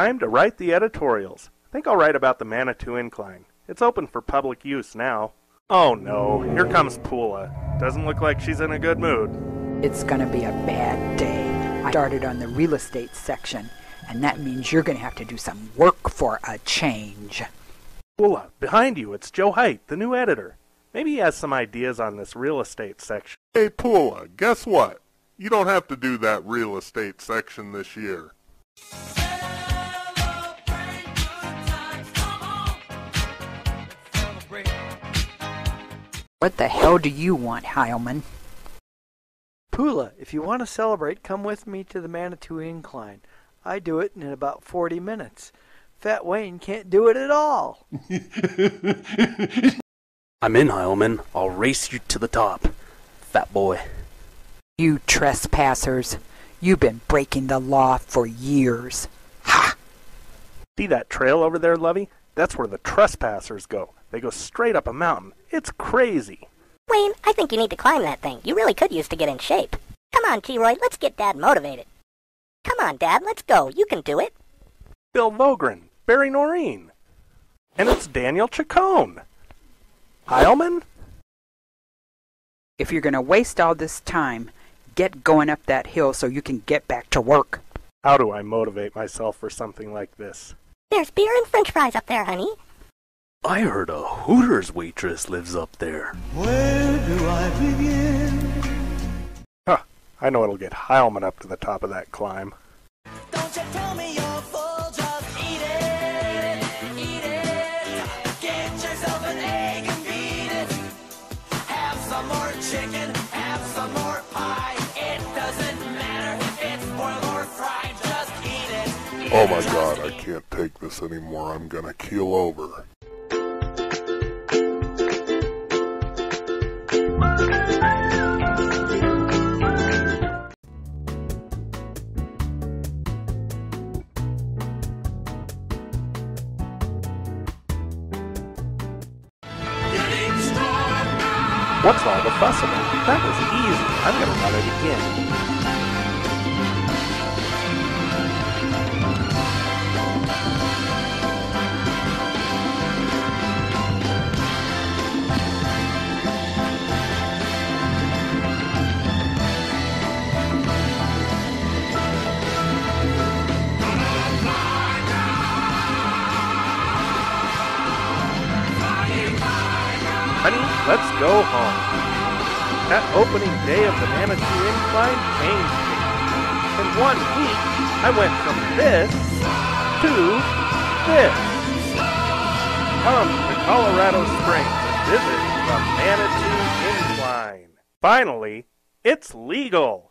Time to write the editorials. I think I'll write about the Manitou Incline. It's open for public use now. Oh no, here comes Pula. Doesn't look like she's in a good mood. It's gonna be a bad day. I started on the real estate section, and that means you're gonna have to do some work for a change. Pula, behind you, it's Joe Hight, the new editor. Maybe he has some ideas on this real estate section. Hey, Pula, guess what? You don't have to do that real estate section this year. What the hell do you want, Heilman? Pula, if you want to celebrate, come with me to the Manitou Incline. I do it in about 40 minutes. Fat Wayne can't do it at all. I'm in, Heilman. I'll race you to the top, fat boy. You trespassers. You've been breaking the law for years. Ha! See that trail over there, Lovey? That's where the trespassers go. They go straight up a mountain. It's crazy. Wayne, I think you need to climb that thing. You really could use to get in shape. Come on, T-Roy, let's get Dad motivated. Come on, Dad, let's go. You can do it. Bill Vogrin, Barry Noreen. And it's Daniel Chacon. Heilman? If you're gonna waste all this time, get going up that hill so you can get back to work. How do I motivate myself for something like this? There's beer and french fries up there, honey. I heard a Hooters waitress lives up there. Where do I begin? Huh, I know it'll get Heilman up to the top of that climb. Don't you tell me you're full, just eat it, eat it. Get yourself an egg and beat it. Have some more chicken, have some more pie. It doesn't matter if it's boiled or fried, just eat it. Oh my god, I can't take this anymore. I'm gonna keel over. What's all the fuss about? That was easy. I'm gonna run it again. Honey, let's go home. That opening day of the Manitou Incline changed me. In one week, I went from this to this. Come to Colorado Springs and visit the Manitou Incline. Finally, it's legal.